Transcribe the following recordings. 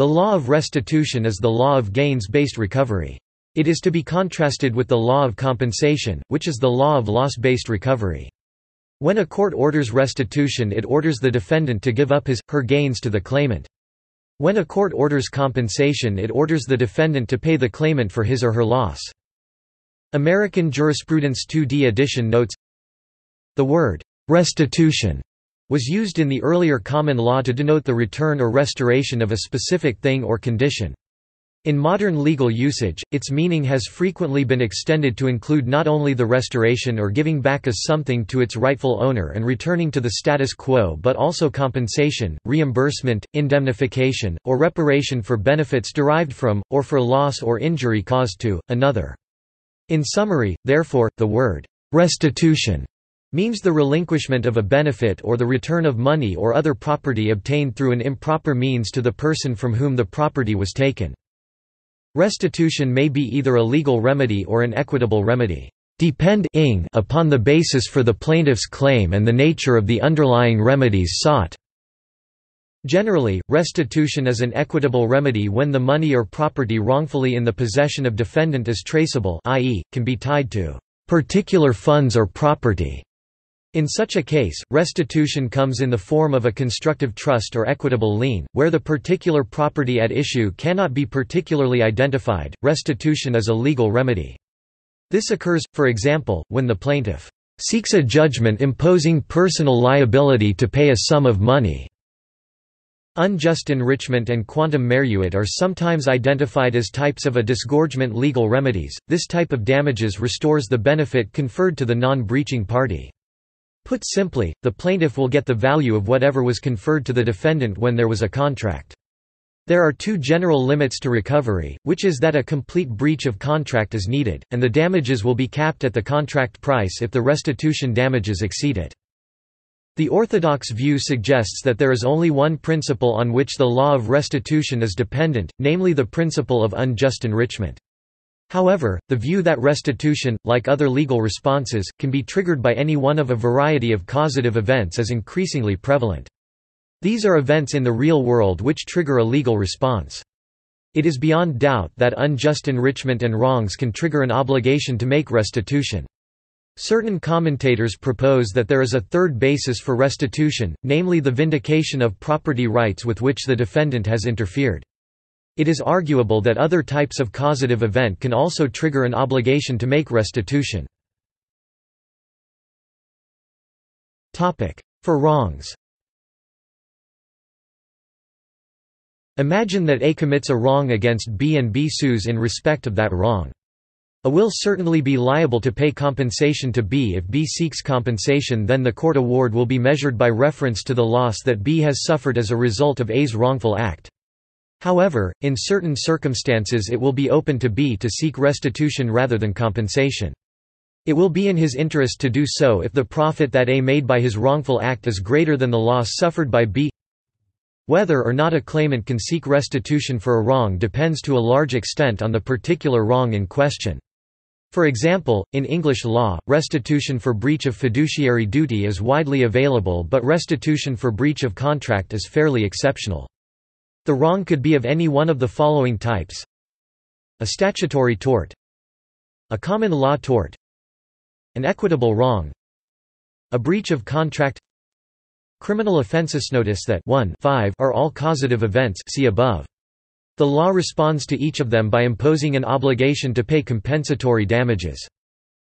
The law of restitution is the law of gains-based recovery. It is to be contrasted with the law of compensation, which is the law of loss-based recovery. When a court orders restitution it orders the defendant to give up his, her gains to the claimant. When a court orders compensation it orders the defendant to pay the claimant for his or her loss. American Jurisprudence 2d edition notes, The word, restitution, was used in the earlier common law to denote the return or restoration of a specific thing or condition. In modern legal usage, its meaning has frequently been extended to include not only the restoration or giving back of something to its rightful owner and returning to the status quo but also compensation, reimbursement, indemnification, or reparation for benefits derived from, or for loss or injury caused to, another. In summary, therefore, the word restitution means the relinquishment of a benefit or the return of money or other property obtained through an improper means to the person from whom the property was taken. Restitution may be either a legal remedy or an equitable remedy, depending upon the basis for the plaintiff's claim and the nature of the underlying remedies sought. Generally, restitution is an equitable remedy when the money or property wrongfully in the possession of defendant is traceable i.e., can be tied to particular funds or property. In such a case, restitution comes in the form of a constructive trust or equitable lien, where the particular property at issue cannot be particularly identified. Restitution is a legal remedy. This occurs, for example, when the plaintiff seeks a judgment imposing personal liability to pay a sum of money. Unjust enrichment and quantum meruit are sometimes identified as types of a disgorgement legal remedies. This type of damages restores the benefit conferred to the non-breaching party. Put simply, the plaintiff will get the value of whatever was conferred to the defendant when there was a contract. There are two general limits to recovery, which is that a complete breach of contract is needed, and the damages will be capped at the contract price if the restitution damages exceed it. The orthodox view suggests that there is only one principle on which the law of restitution is dependent, namely the principle of unjust enrichment. However, the view that restitution, like other legal responses, can be triggered by any one of a variety of causative events is increasingly prevalent. These are events in the real world which trigger a legal response. It is beyond doubt that unjust enrichment and wrongs can trigger an obligation to make restitution. Certain commentators propose that there is a third basis for restitution, namely the vindication of property rights with which the defendant has interfered. It is arguable that other types of causative event can also trigger an obligation to make restitution. For wrongs Imagine that A commits a wrong against B and B sues in respect of that wrong. A will certainly be liable to pay compensation to B if B seeks compensation then the court award will be measured by reference to the loss that B has suffered as a result of A's wrongful act. However, in certain circumstances it will be open to B to seek restitution rather than compensation. It will be in his interest to do so if the profit that A made by his wrongful act is greater than the loss suffered by B. Whether or not a claimant can seek restitution for a wrong depends to a large extent on the particular wrong in question. For example, in English law, restitution for breach of fiduciary duty is widely available but restitution for breach of contract is fairly exceptional. The wrong could be of any one of the following types A statutory tort A common law tort An equitable wrong A breach of contract Criminal offences notice that 1 5 are all causative events see above. The law responds to each of them by imposing an obligation to pay compensatory damages.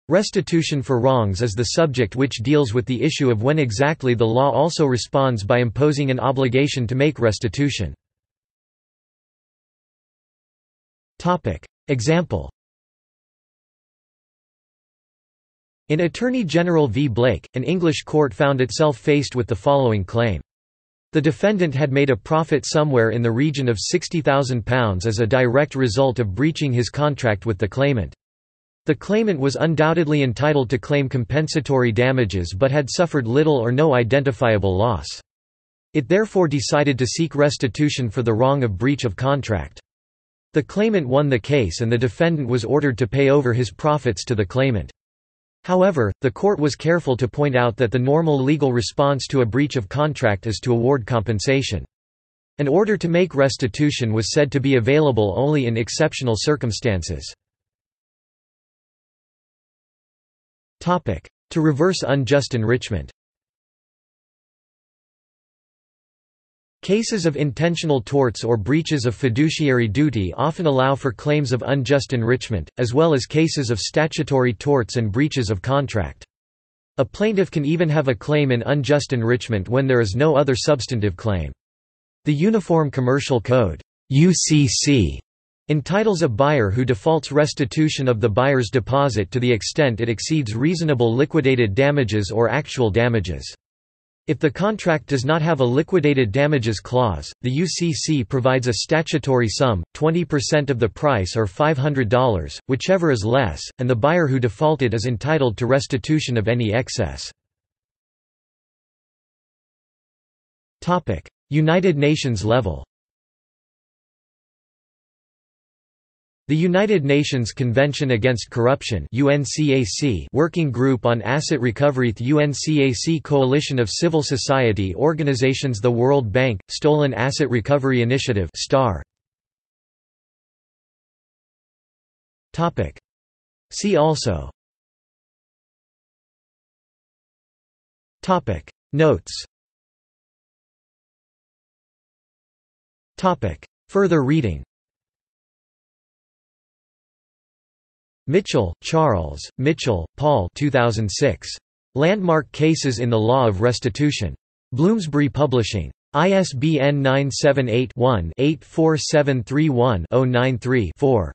Restitution for wrongs is the subject which deals with the issue of when exactly the law also responds by imposing an obligation to make restitution. Topic. Example In Attorney General v. Blake, an English court found itself faced with the following claim. The defendant had made a profit somewhere in the region of £60,000 as a direct result of breaching his contract with the claimant. The claimant was undoubtedly entitled to claim compensatory damages but had suffered little or no identifiable loss. It therefore decided to seek restitution for the wrong of breach of contract. The claimant won the case and the defendant was ordered to pay over his profits to the claimant. However, the court was careful to point out that the normal legal response to a breach of contract is to award compensation. An order to make restitution was said to be available only in exceptional circumstances. To reverse unjust enrichment Cases of intentional torts or breaches of fiduciary duty often allow for claims of unjust enrichment, as well as cases of statutory torts and breaches of contract. A plaintiff can even have a claim in unjust enrichment when there is no other substantive claim. The Uniform Commercial Code UCC entitles a buyer who defaults restitution of the buyer's deposit to the extent it exceeds reasonable liquidated damages or actual damages. If the contract does not have a liquidated damages clause, the UCC provides a statutory sum, 20% of the price or $500, whichever is less, and the buyer who defaulted is entitled to restitution of any excess. United Nations level The United Nations Convention Against Corruption UNCAC Working Group on Asset Recovery The UNCAC Coalition of Civil Society Organizations The World Bank, Stolen Asset Recovery Initiative STAR. See also. Notes. Further reading Mitchell, Charles, Mitchell, Paul 2006. Landmark Cases in the Law of Restitution. Bloomsbury Publishing. ISBN 978-1-84731-093-4.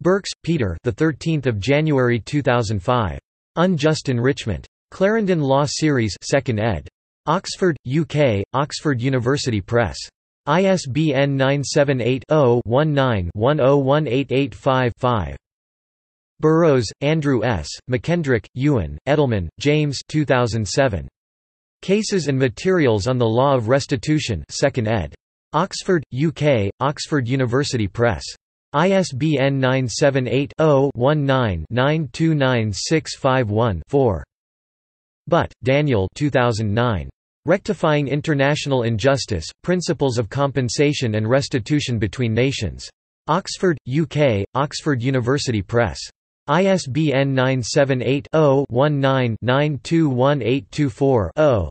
Birks, Peter the 13th of January 2005. Unjust Enrichment. Clarendon Law Series 2nd ed. Oxford, UK, Oxford University Press. ISBN 978 0 19 101885 5. Burrows, Andrew S., McKendrick, Ewan, Edelman, James 2007. Cases and Materials on the Law of Restitution 2nd ed. Oxford, UK, Oxford University Press. ISBN 978-0-19-929651-4. Butt, Daniel 2009. Rectifying International Injustice, Principles of Compensation and Restitution Between Nations. Oxford, UK, Oxford University Press. ISBN 978 0 19 921824 0.